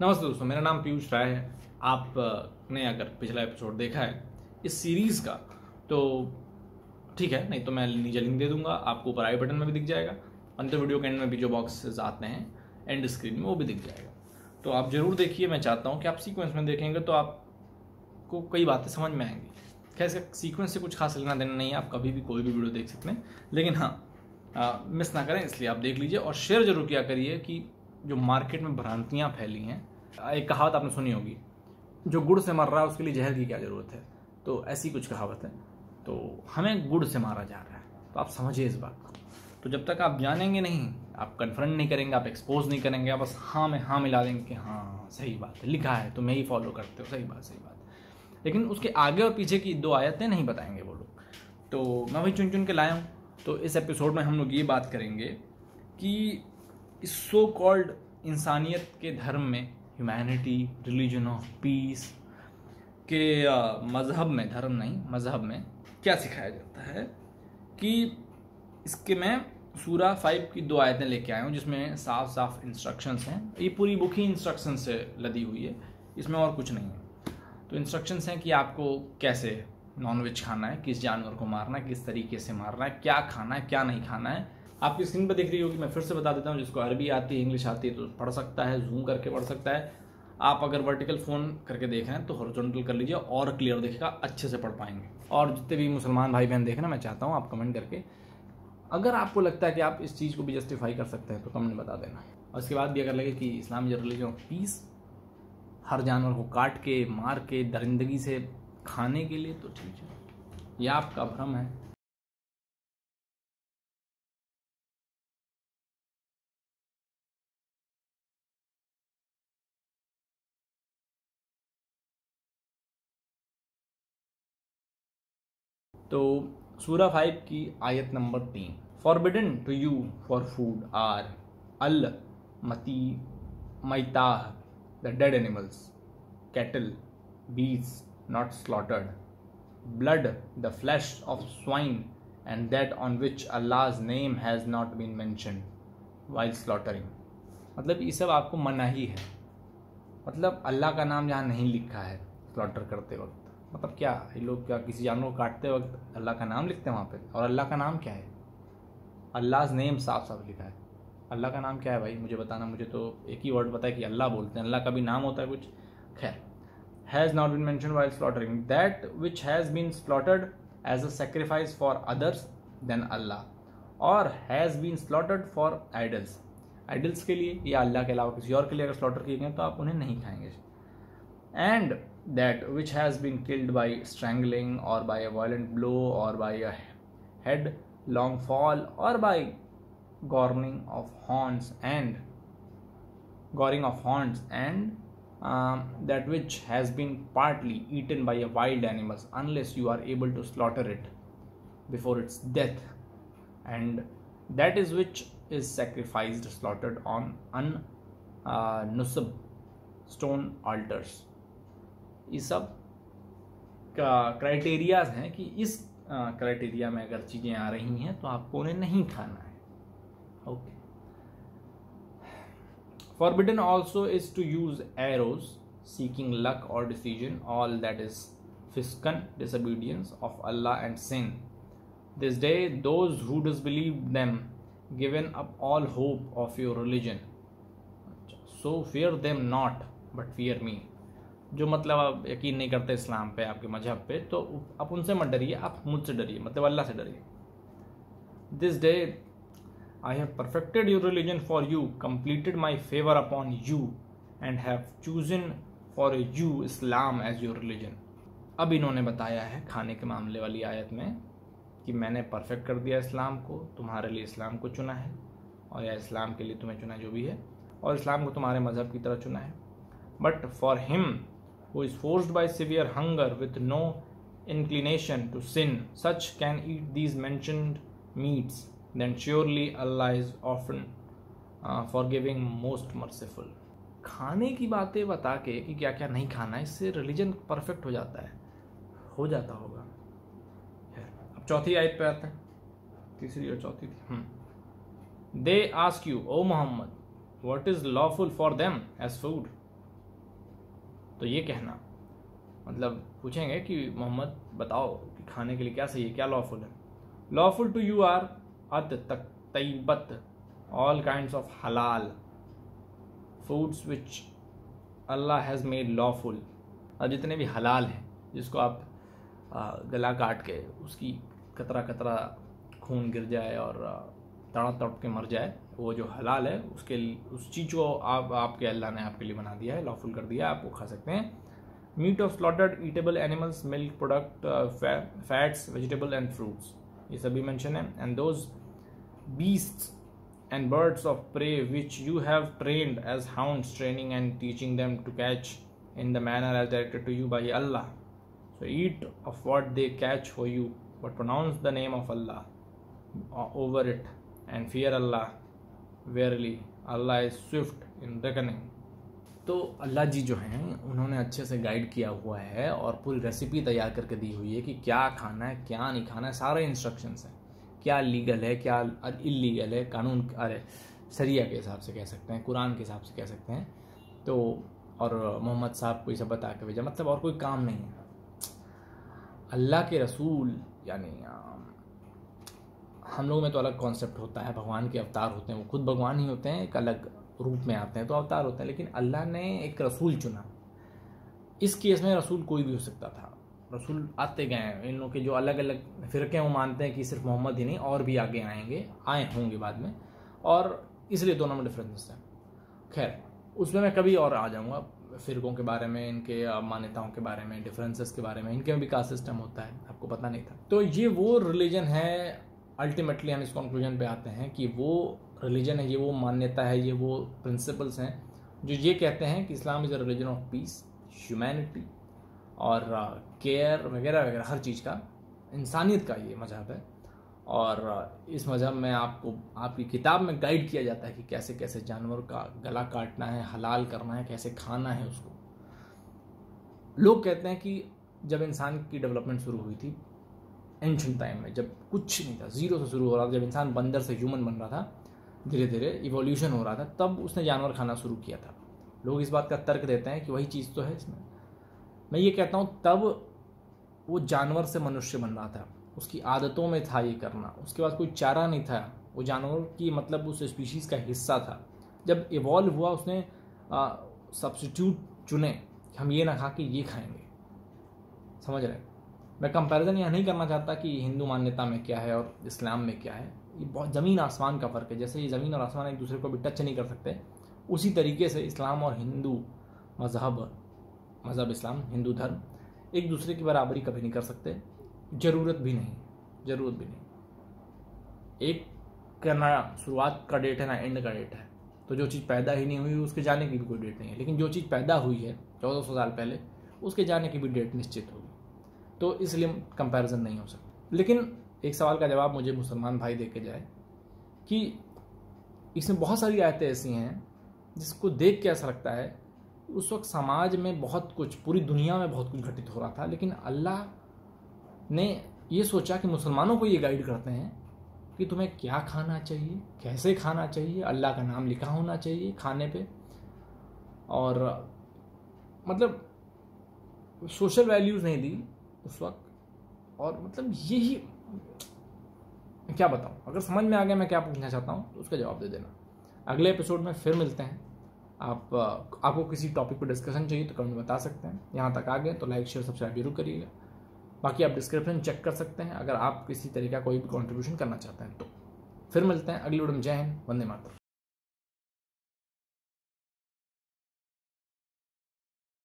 नमस्ते दोस्तों, मेरा नाम पीयूष राय है। आपने अगर पिछला एपिसोड देखा है इस सीरीज़ का तो ठीक है, नहीं तो मैं नीचे लिंक दे दूँगा, आपको ऊपर आई बटन में भी दिख जाएगा, अंत वीडियो के एंड में भी जो बॉक्सेस आते हैं एंड स्क्रीन में वो भी दिख जाएगा। तो आप ज़रूर देखिए, मैं चाहता हूँ कि आप सीक्वेंस में देखेंगे तो आपको कई बातें समझ में आएँगी। खैर, इसका सीक्वेंस से कुछ खास लेना देना नहीं है, आप कभी भी कोई भी वीडियो देख सकते हैं। लेकिन हाँ मिस ना करें, इसलिए आप देख लीजिए और शेयर ज़रूर किया करिए कि जो मार्केट में भ्रांतियाँ फैली हैं, एक कहावत आपने सुनी होगी, जो गुड़ से मर रहा है, उसके लिए जहर की क्या ज़रूरत है? तो ऐसी कुछ कहावत है। तो हमें गुड़ से मारा जा रहा है। तो आप समझिए इस बात को। तो जब तक आप जानेंगे नहीं, आप कन्फ्रंट नहीं करेंगे, आप एक्सपोज नहीं करेंगे, आप बस हाँ में हाँ मिला देंगे कि हाँ सही बात है, लिखा है तो मैं ही फॉलो करते हो, सही बात सही बात। लेकिन उसके आगे और पीछे की दो आयतें नहीं बताएँगे वो लोग। तो मैं वही चुन चुन के लाया हूँ। तो इस एपिसोड में हम लोग ये बात करेंगे कि इस सो कॉल्ड इंसानियत के धर्म में ह्यूमैनिटी रिलीजन ऑफ़ पीस के मज़हब में, धर्म नहीं, मज़हब में क्या सिखाया जाता है कि इसके मैं सूरा फाइव की दो आयतें लेके आया हूँ, जिसमें साफ़ साफ़ इंस्ट्रक्शंस हैं। ये पूरी बुक ही इंस्ट्रक्शन से लदी हुई है, इसमें और कुछ नहीं है। तो इंस्ट्रक्शंस हैं कि आपको कैसे नॉनवेज खाना है, किस जानवर को मारना है, किस तरीके से मारना है, क्या खाना है, क्या नहीं खाना है आपकी स्क्रीन पर देख रही होगी, मैं फिर से बता देता हूँ, जिसको अरबी आती है इंग्लिश आती है तो पढ़ सकता है जूम करके पढ़ सकता है। आप अगर वर्टिकल फ़ोन करके देख रहे हैं तो हॉरिजॉन्टल कर लीजिए और क्लियर देखेगा, अच्छे से पढ़ पाएँगे। और जितने भी मुसलमान भाई बहन देख रहे हैं, मैं चाहता हूँ आप कमेंट करके, अगर आपको लगता है कि आप इस चीज़ को भी जस्टिफाई कर सकते हैं तो कमेंट बता देना। और उसके बाद भी अगर लगे कि Islam is religion of peace हर जानवर को काट के, मार के, दरिंदगी से खाने के लिए तो ठीक है। यह आपका भ्रम है। तो सूरा फाइव की आयत नंबर तीन। Forbidden to you for food are अल, मती, मैताह the dead animals cattle beasts not slaughtered blood the flesh of swine and that on which Allah's name has not been mentioned while slaughtering मतलब ये सब आपको मना ही। है मतलब अल्लाह का नाम जहाँ नहीं लिखा है स्लॉटर करते वक्त। मतलब क्या ये लोग क्या किसी जानवर को काटते वक्त अल्लाह का नाम लिखते हैं वहाँ पे? और अल्लाह का नाम क्या है? अल्लाह नेम साफ़ साफ़ लिखा है। अल्लाह का नाम क्या है भाई? मुझे बताना, मुझे तो एक ही वर्ड है कि अल्लाह बोलते हैं। अल्लाह का भी नाम होता है कुछ। खैर has not been mentioned while slaughtering that which has been slaughtered as a sacrifice for others than Allah or has been slaughtered for idols idols के लिए या अल्लाह के अलावा किसी और के लिए अगर स्लॉटर किए गए तो आप उन्हें नहीं खाएँगे। And that which has been killed by strangling or by a violent blow or by a headlong fall or by goring of horns and goring of horns and um, that which has been partly eaten by a wild animal unless you are able to slaughter it before its death. And that is which is sacrificed slaughtered on un uh, nusab stone altars ये सब का criterias हैं कि इस criteria में अगर चीज़ें आ रही हैं तो आपको उन्हें नहीं खाना है। Okay forbidden also is to use arrows seeking luck or decision all that is फिस्कन disobedience of Allah and sin this day those who believe them given up all hope of your religion so fear them not but fear me जो मतलब आप यकीन नहीं करते इस्लाम पे, आपके मज़हब पे तो आप उनसे मत डरिए, आप मुझसे डरिए मतलब अल्लाह से डरिए। This day I have perfected your religion for you completed my favour upon you and have chosen for you Islam as your religion अब इन्होंने बताया है खाने के मामले वाली आयत में कि मैंने परफेक्ट कर दिया इस्लाम को, तुम्हारे लिए इस्लाम को चुना है, और या इस्लाम के लिए तुम्हें चुना जो भी है, और इस्लाम को तुम्हारे मज़हब की तरह चुना है। But for him who is forced by severe hunger with no inclination to sin, such can eat these mentioned meats, then surely Allah is often uh, forgiving, most merciful. खाने की बातें बता के कि क्या क्या नहीं खाना है इससे रिलीजन परफेक्ट हो जाता है हो जाता होगा अब चौथी आयत पे आता है तीसरी और चौथी थी they ask you O Muhammad what is lawful for them as food तो ये कहना। मतलब पूछेंगे कि मोहम्मद, बताओ कि खाने के लिए क्या सही है, क्या लॉफुल है? लॉफुल टू यू आर अत तक तयबत all kind of halal foods which Allah has made lawful और जितने भी हलाल हैं, जिसको आप गला काट के उसकी कतरा कतरा खून गिर जाए और तड़प तड़प के मर जाए, वो जो हलाल है, उसके उस चीज़ को आप, आपके अल्लाह ने आपके लिए बना दिया है लॉफुल कर दिया है, आप वो खा सकते हैं। Meat of slaughtered eatable animals milk product fats vegetable and fruits ये सभी मेंशन है। And those beasts and birds of prey which you have trained as hounds training and teaching them to catch in the manner as directed to you by Allah So eat of what they catch for you but pronounce the name of Allah over it. And fear Allah. Verily, Allah is swift in reckoning. तो अल्लाह जी जो हैं उन्होंने अच्छे से guide किया हुआ है और पूरी रेसिपी तैयार करके दी हुई है कि क्या खाना है क्या नहीं खाना है सारे इंस्ट्रक्शंस हैं क्या लीगल है क्या इलीगल है कानून अरे सरिया के हिसाब से कह सकते हैं कुरान के हिसाब से कह सकते हैं तो और मोहम्मद साहब को ये सब बता के भेजा मतलब और कोई काम नहीं है अल्लाह के रसूल यानी हम लोगों में तो अलग कॉन्सेप्ट होता है, भगवान के अवतार होते हैं, वो खुद भगवान ही होते हैं, एक अलग रूप में आते हैं तो अवतार होते हैं, लेकिन अल्लाह ने एक रसूल चुना। इस केस में रसूल कोई भी हो सकता था। रसूल आते गए हैं, इन लोग के जो अलग अलग फ़िरके वो मानते हैं कि सिर्फ़ मोहम्मद ही नहीं, और भी आगे आएँगे, आए होंगे बाद में, और इसलिए दोनों में डिफरेंस है। खैर, उसमें मैं कभी और आ जाऊँगा, फ़िरकों के बारे में, इनके मान्यताओं के बारे में डिफरेंसेस के बारे में, इनके में भी कास्ट सिस्टम होता है, आपको पता नहीं था। तो ये वो रिलीजन है अल्टीमेटली हम इस कंक्लूजन पे आते हैं कि वो रिलीजन है, ये वो मान्यता है, ये वो प्रिंसिपल्स हैं, जो ये कहते हैं कि Islam is a religion of peace humanity और केयर वगैरह वगैरह, हर चीज़ का, इंसानियत का ये मज़हब है। और इस मज़हब में आपको, आपकी किताब में गाइड किया जाता है कि कैसे कैसे जानवर का गला काटना है, हलाल करना है, कैसे खाना है उसको। लोग कहते हैं कि जब इंसान की डेवलपमेंट शुरू हुई थी एंशंट टाइम में, जब कुछ नहीं था ज़ीरो से शुरू हो रहा था, जब इंसान बंदर से ह्यूमन बन रहा था धीरे धीरे इवोल्यूशन हो रहा था, तब उसने जानवर खाना शुरू किया था। लोग इस बात का तर्क देते हैं कि वही चीज़ तो है इसमें। मैं ये कहता हूँ, तब वो जानवर से मनुष्य बन रहा था। उसकी आदतों में था ये करना। उसके बाद कोई चारा नहीं था। वो जानवर की मतलब उस स्पीशीज़ का हिस्सा था। जब इवॉल्व हुआ, उसने सब्सिट्यूट चुने हम ये ना खा के ये खाएँगे। समझ रहे मैं कंपैरिजन यहाँ नहीं करना चाहता कि हिंदू मान्यता में क्या है और इस्लाम में क्या है। ये बहुत ज़मीन आसमान का फ़र्क है। जैसे ये ज़मीन और आसमान एक दूसरे को भी टच नहीं कर सकते, उसी तरीके से इस्लाम और हिंदू मज़हब मज़हब इस्लाम, हिंदू धर्म एक दूसरे की बराबरी कभी नहीं कर सकते। ज़रूरत भी नहीं, ज़रूरत भी नहीं। एक का ना शुरुआत का डेट है ना एंड का डेट है। तो जो चीज़ पैदा ही नहीं हुई, उसके जाने की भी कोई डेट नहीं है। लेकिन जो चीज़ पैदा हुई है, चौदह सौ साल पहले, उसके जाने की भी डेट निश्चित होगी। तो इसलिए कंपैरिजन नहीं हो सकता। लेकिन एक सवाल का जवाब मुझे मुसलमान भाई दे के जाए कि इसमें बहुत सारी आयतें ऐसी हैं जिसको देख के ऐसा लगता है, उस वक्त समाज में बहुत कुछ, पूरी दुनिया में बहुत कुछ घटित हो रहा था, लेकिन अल्लाह ने ये सोचा कि मुसलमानों को ये गाइड करते हैं कि तुम्हें क्या खाना चाहिए, कैसे खाना चाहिए, अल्लाह का नाम लिखा होना चाहिए खाने पे। और मतलब सोशल वैल्यूज़ नहीं दी उस वक्त। और मतलब यही क्या बताऊँ? अगर समझ में आ गया मैं क्या पूछना चाहता हूँ तो उसका जवाब दे देना। अगले एपिसोड में फिर मिलते हैं। आप, आपको किसी टॉपिक पर डिस्कशन चाहिए तो कमेंट बता सकते हैं। यहाँ तक आ गए तो लाइक शेयर सब्सक्राइब ज़रूर करिएगा। बाकी आप डिस्क्रिप्शन चेक कर सकते हैं। अगर आप किसी तरीका कोई भी कॉन्ट्रीब्यूशन करना चाहते हैं तो। फिर मिलते हैं। अगली वीडियो में जय हिंद, वंदे मातरम।